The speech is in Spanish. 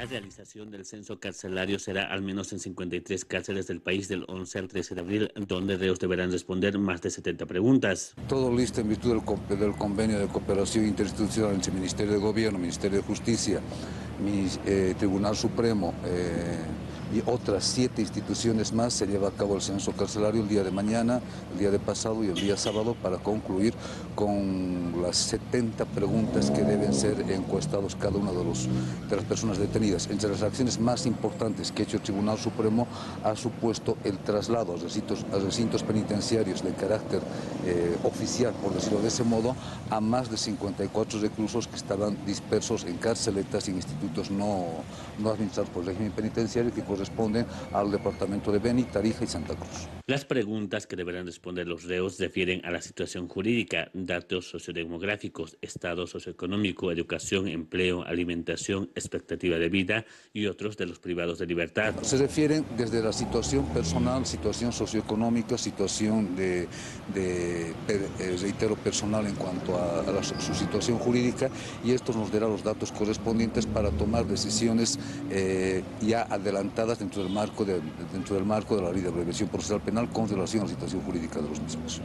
La realización del censo carcelario será al menos en 53 cárceles del país del 11 al 13 de abril, donde reos deberán responder más de 70 preguntas. Todo listo en virtud del, convenio de cooperación interinstitucional entre el Ministerio de Gobierno, Ministerio de Justicia, eh, Tribunal Supremo, eh, y otras siete instituciones más se lleva a cabo el censo carcelario el día de mañana, el día de pasado y el día sábado para concluir con las 70 preguntas que deben ser encuestados cada una de, los, de las personas detenidas. Entre las acciones más importantes que ha hecho el Tribunal Supremo ha supuesto el traslado a recintos, recintos penitenciarios de carácter eh, oficial, por decirlo de ese modo, a más de 54 reclusos que estaban dispersos en carceletas y en no, no administrados por el régimen penitenciario que corresponden al departamento de Beni, Tarija y Santa Cruz. Las preguntas que deberán responder los reos refieren a la situación jurídica, datos sociodemográficos, estado socioeconómico, educación, empleo, alimentación, expectativa de vida y otros de los privados de libertad. Se refieren desde la situación personal, situación socioeconómica, situación de, de eh, reitero, personal en cuanto a, su situación jurídica y esto nos dará los datos correspondientes para tomar decisiones eh, ya adelantadas dentro del marco de, dentro del marco de la ley de prevención procesal penal con relación a la situación jurídica de los mismos.